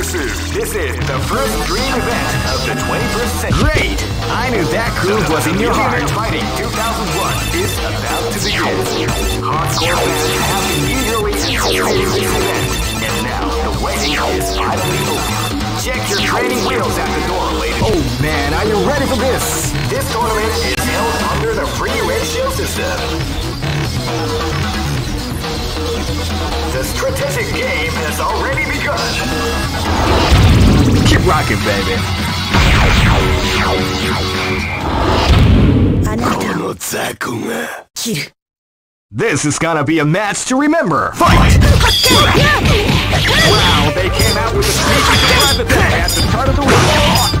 This is this is the first dream event of the 21st century. Great! I knew that groove was in your heart. Fighting 2001 is about to begin. Hardcore fans have been eagerly anticipating this event, and now the waiting is finally over. Check your training wheels at the door, ladies. Oh man, are you ready for this? This tournament is held under the free ratio system. The strategic game has already begun. Keep rocking, baby. This is gonna be a match to remember. Fight! Wow, they came out with a drive at the start of the round.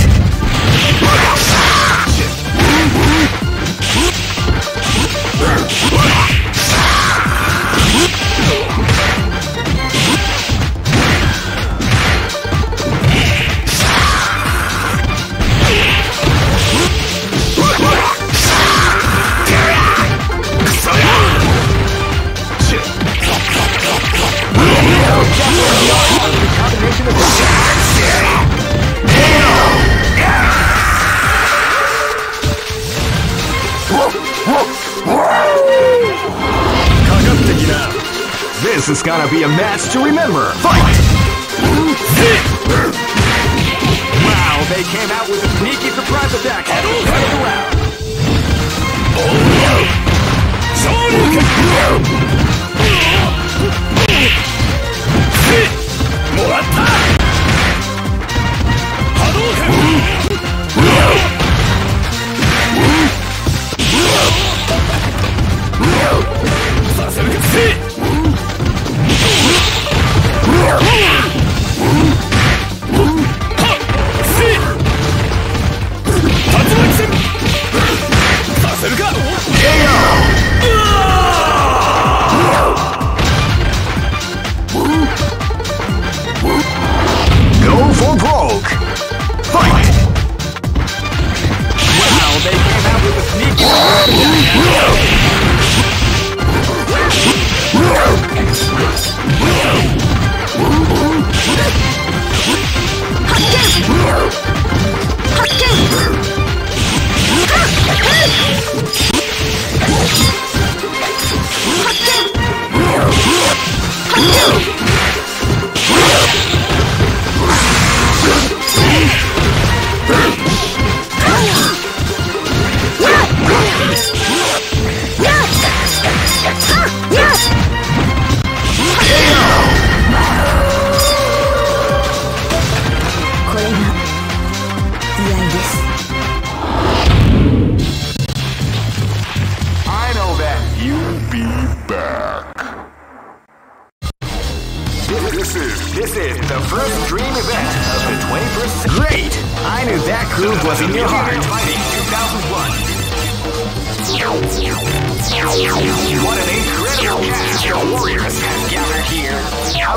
Be a match to remember. Fight! Wow, they came out with a sneaky surprise attack at of the round. Go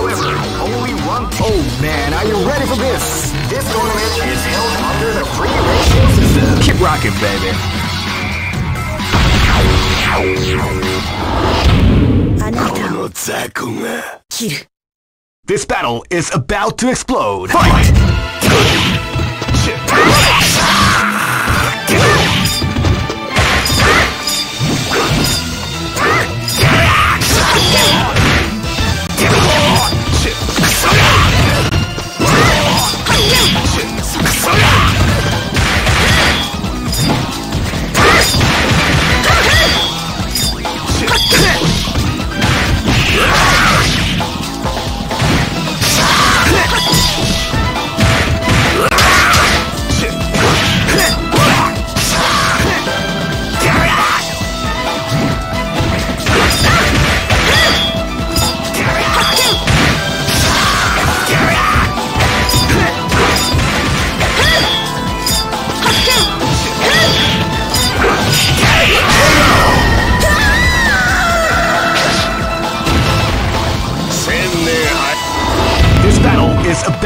However, only one. Oh man, are you ready for this? This tournament is held under the free ratio system. Keep rocking, baby. This battle is about to explode. Fight! Fight.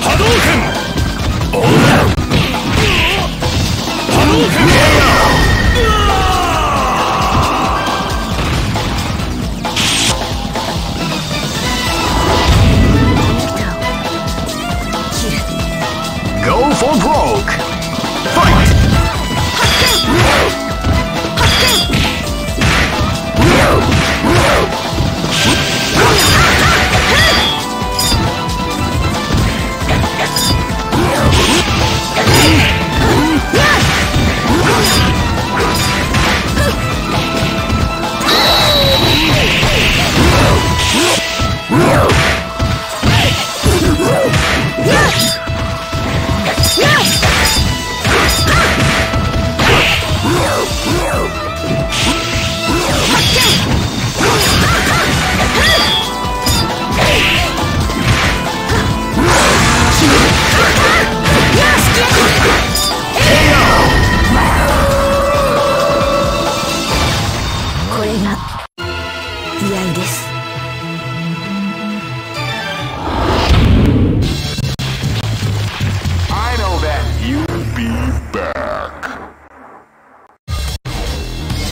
波動拳波動拳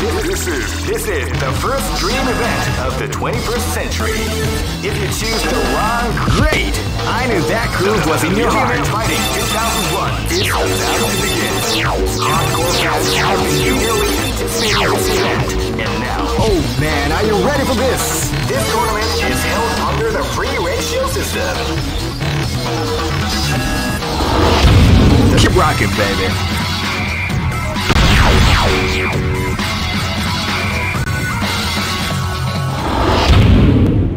This is this is the first dream event of the 21st century. If you choose the wrong, Great! I knew that groove was in your heart. Fighting 2001 is about to begin. Hardcore fans have been eagerly event, and now Oh man, are you ready for this? this tournament is held under the free ratio system. Keep rocking, baby.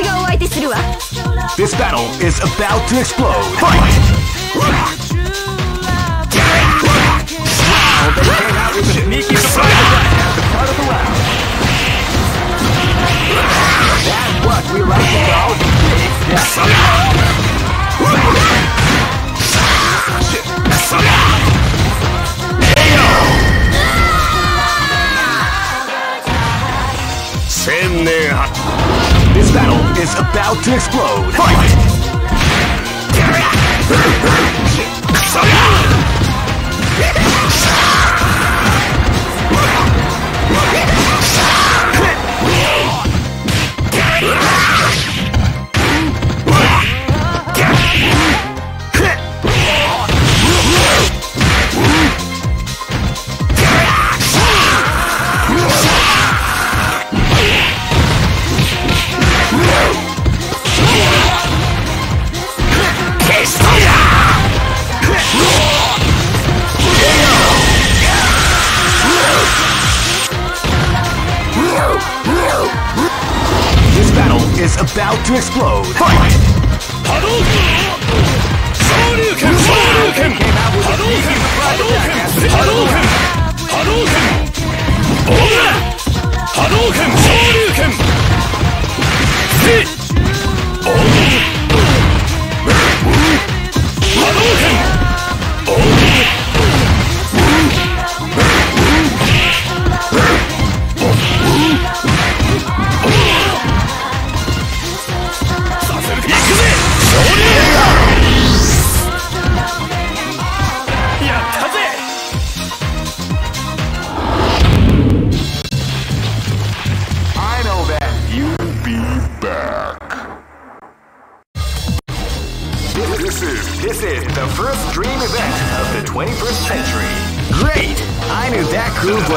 私がお相手するわ This battle is about to explode. Fight! They came out with a sneaky surprise attack at the start of the round. That's what we like to call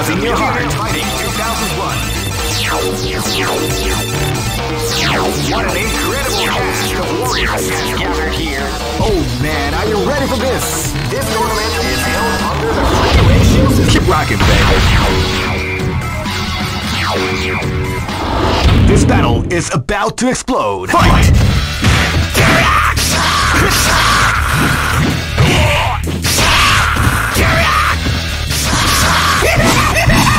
was in your heart. Fighting 2001. What an incredible cast of warriors has gathered here. Oh man, are you ready for this? This tournament is held under the system. Keep rocking, baby. This battle is about to explode. Fight!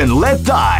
and let die.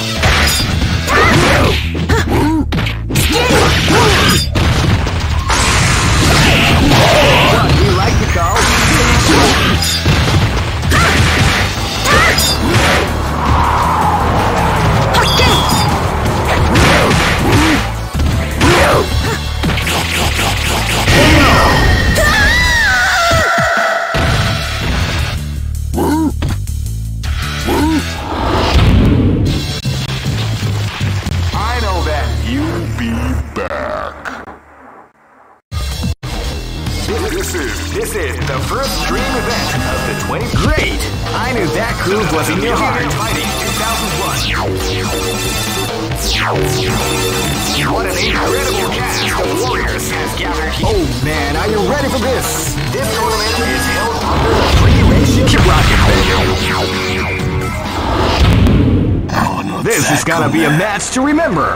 to remember.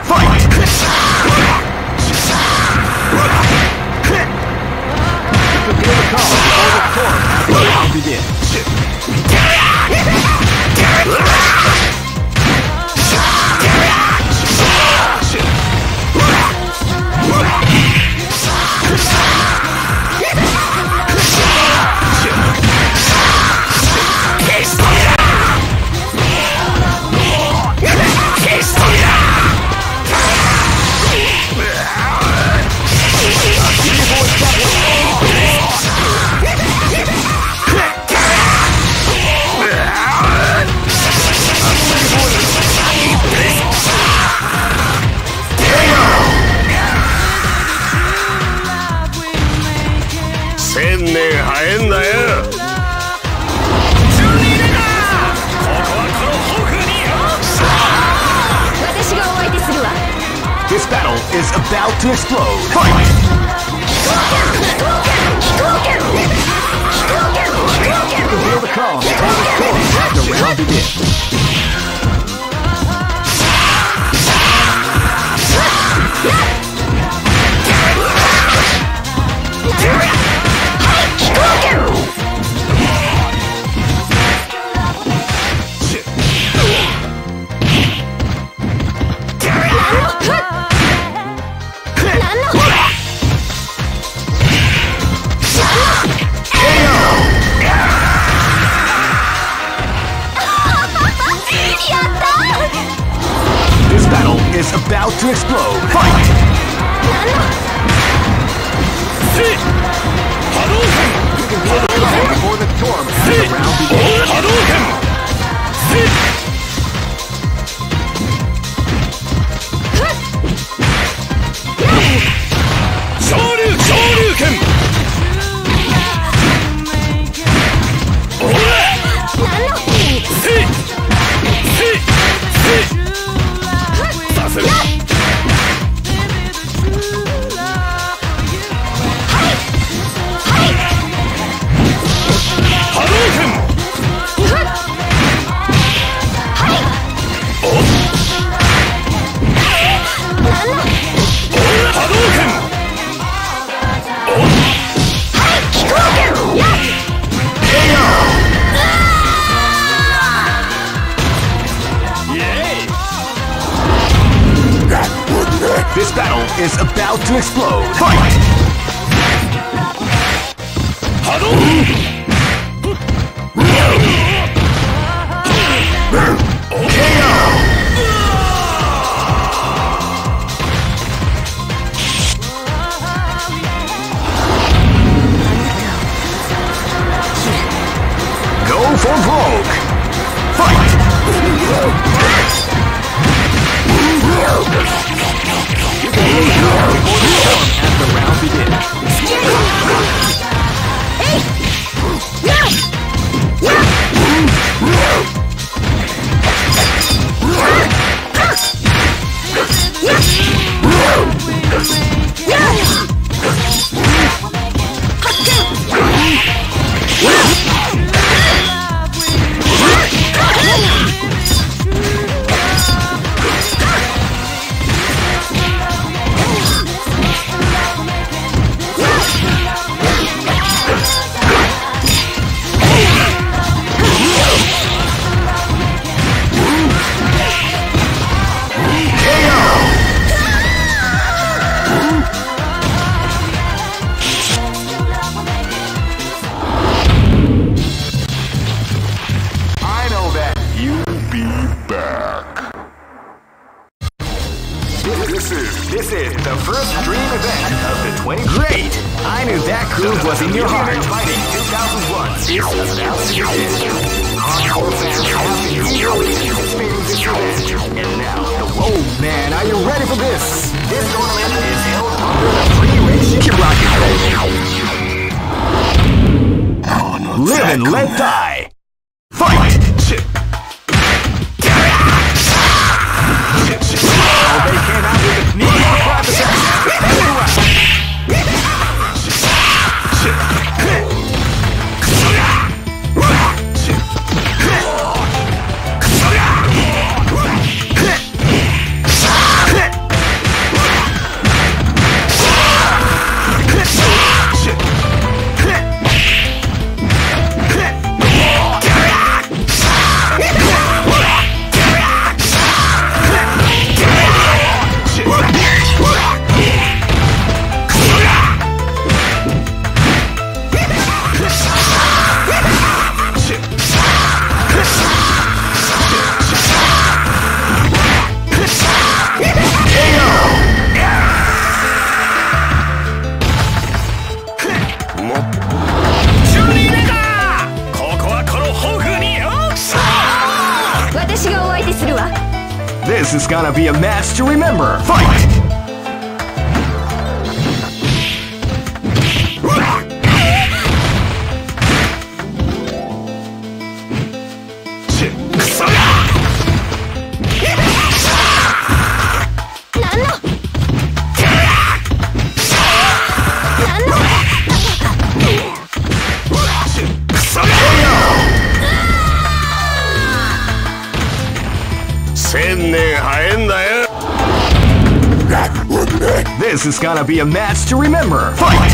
gonna be a match to remember. Fight!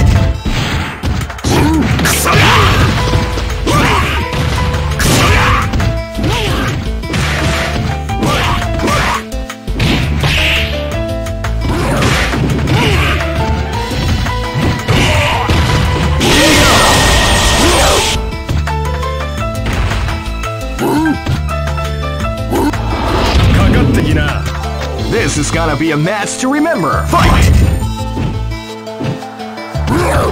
This is gonna be a match to remember. Fight! Woo!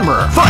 remember. Fight!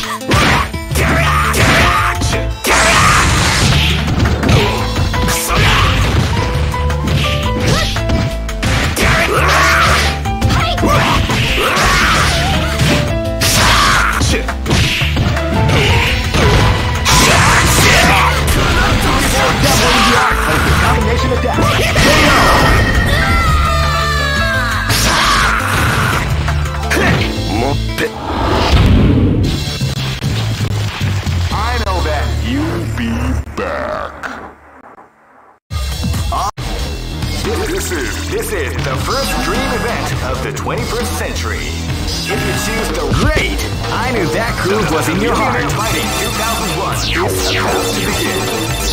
Groove was in your heart. Fighting 2001 is about to begin.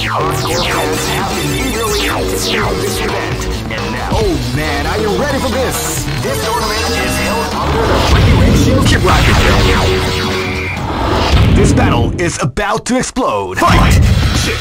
Hardcore fans have been eagerly anticipating this event. And now, oh man, are you ready for this? This tournament is held under the regulations. Keep rocking, This battle is about to explode. Fight! Shit!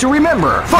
to remember. Fight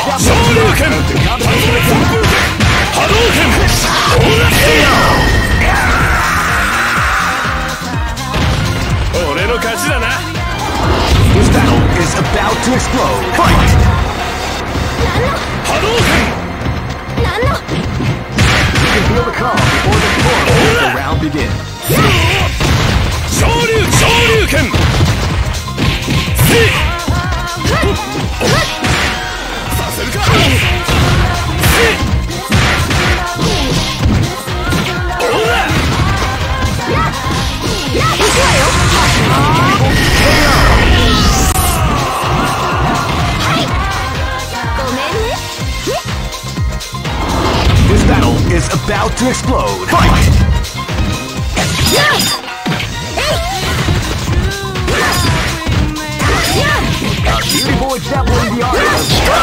昇竜拳反動波動拳オーラスティ俺の勝ちだな This battle is about to explode. Fight! 波動拳何の You can feel the calm before the storm as the round begins. 昇竜昇竜拳 See! This battle is about to explode. Fight! Yeah! Beauty boy Zeppelin the artist.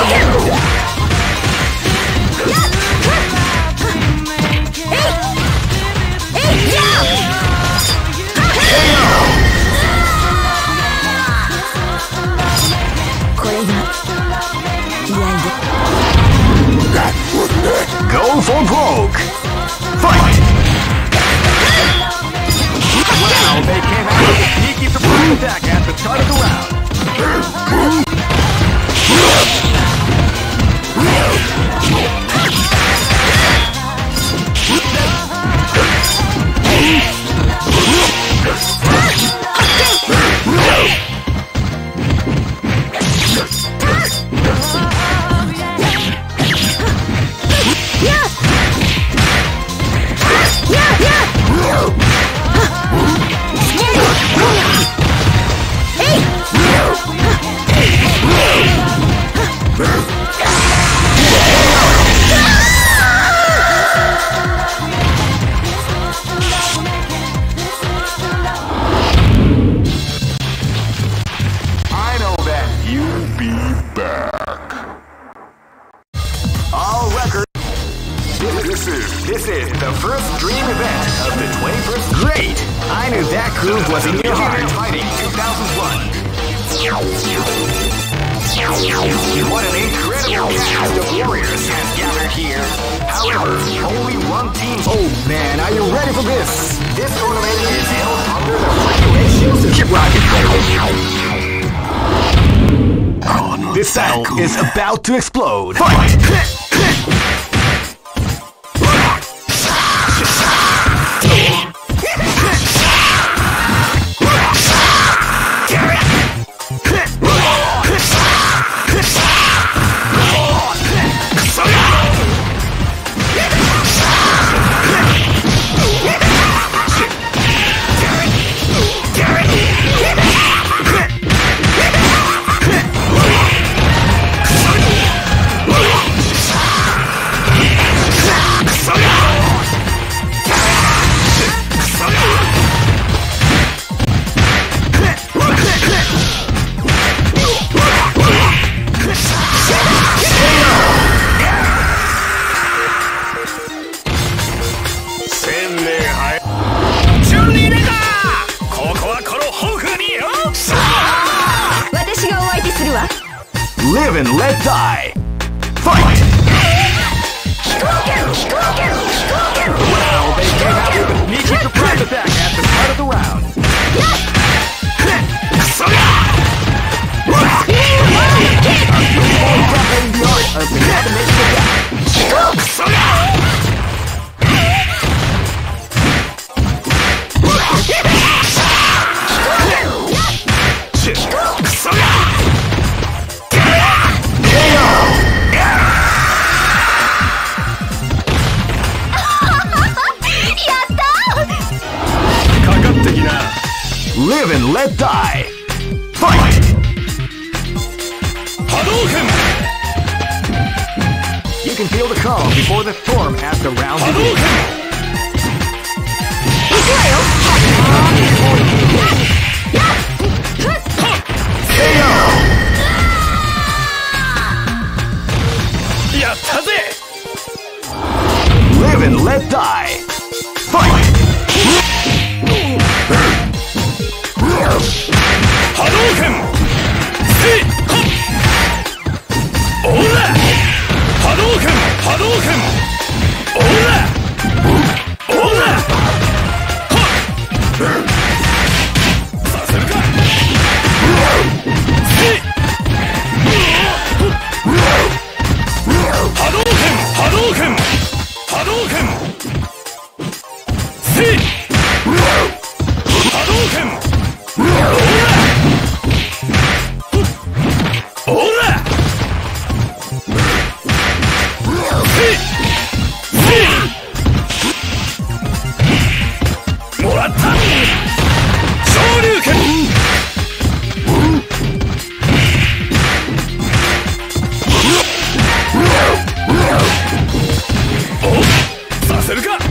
This? This tournament is held under the regulations. Keep rocking, This battle is about to explode. Fight! Live let die. Fight! 波動拳 You can feel the calm before the storm as the round 波動 begins. 拳やったぜ Live and let die. Fight! 君せるか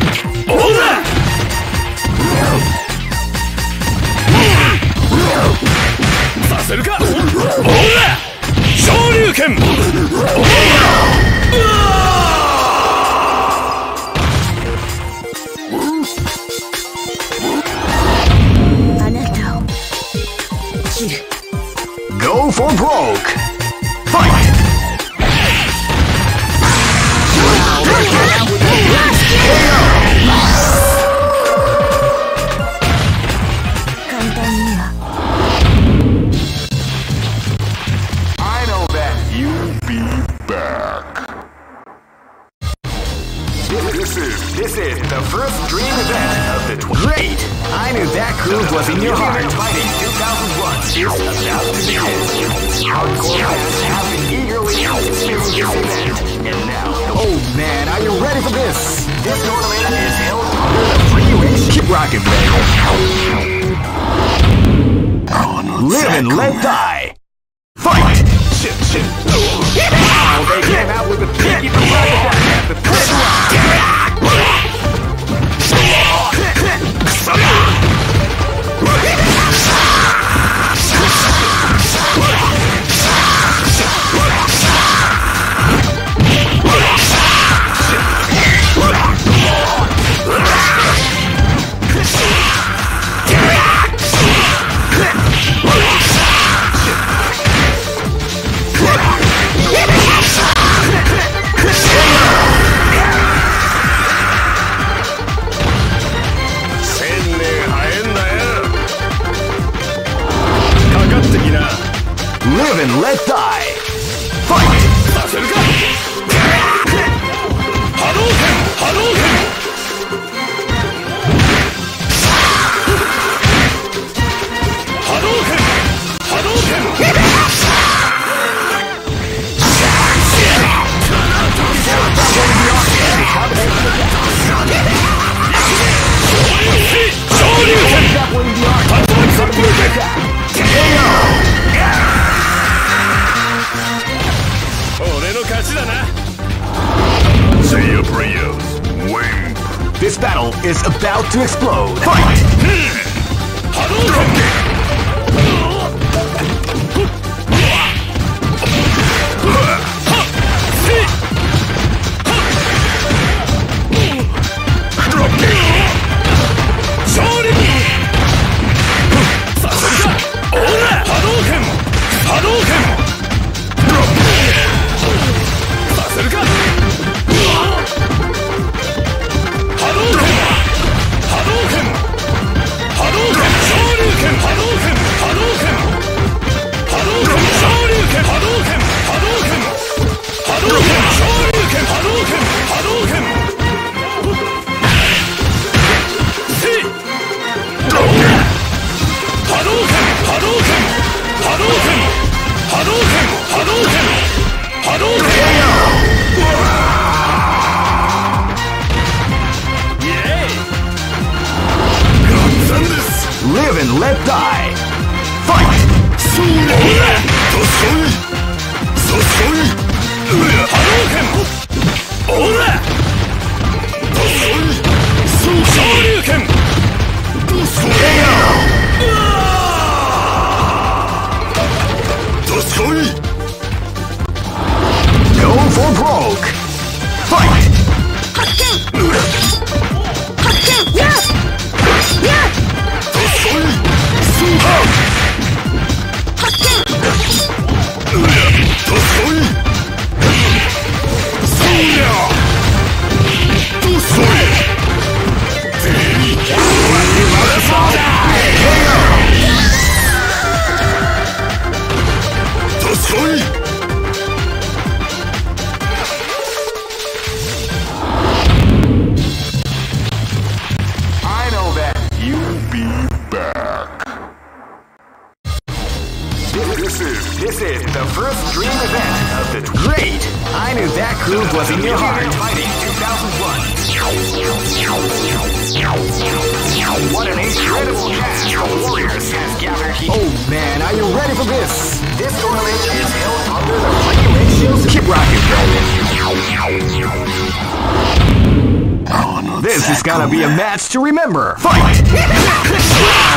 This is gonna be a match to remember. Fight! Fight.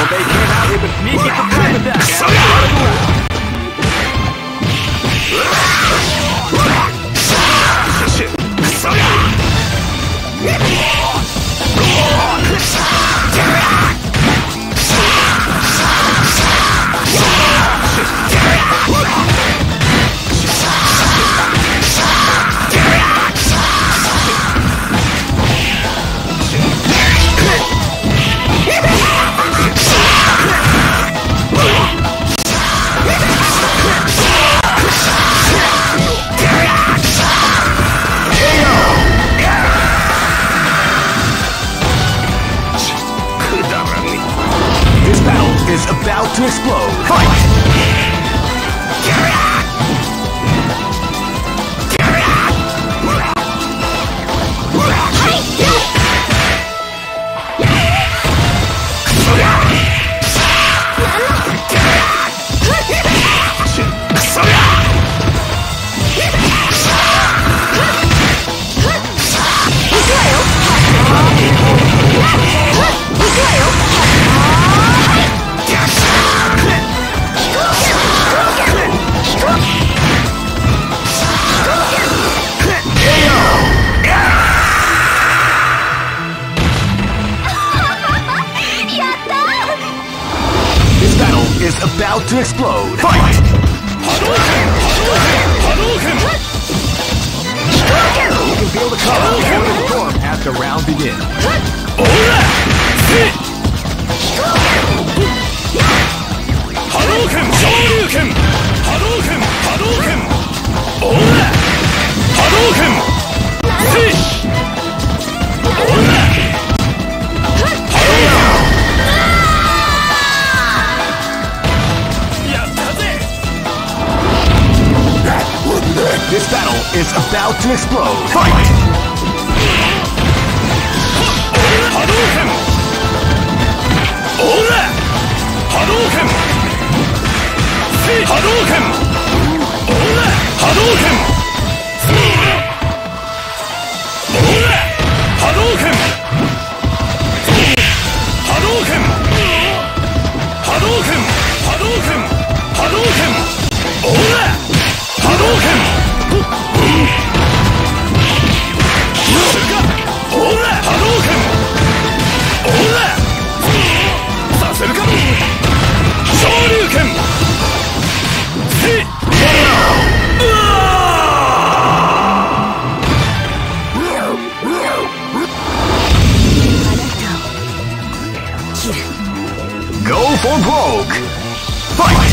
they came out with sneaky. So to explode. Fight! You can feel the cover before the storm as the round begins. Hadouken! Shoryuken! Hadouken! Hadouken! Hadouken! Fish! about to explode. Fight! Hadouken! Ora! Hadouken! Hadouken! Ora! Hadouken! for broke. Fight!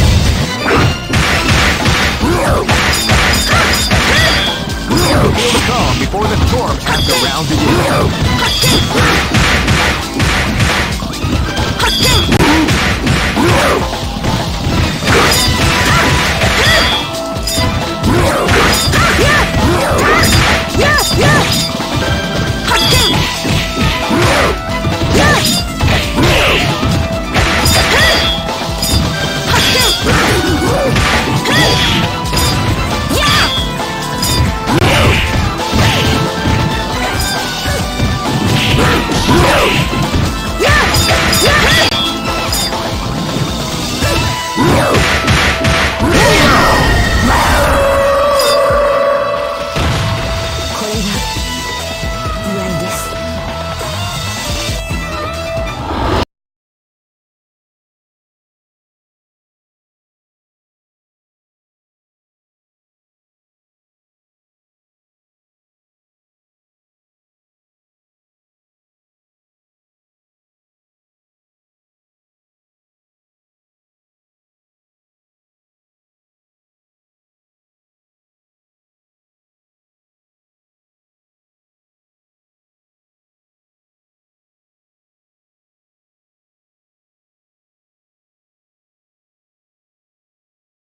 Feel calm before the storm as the round.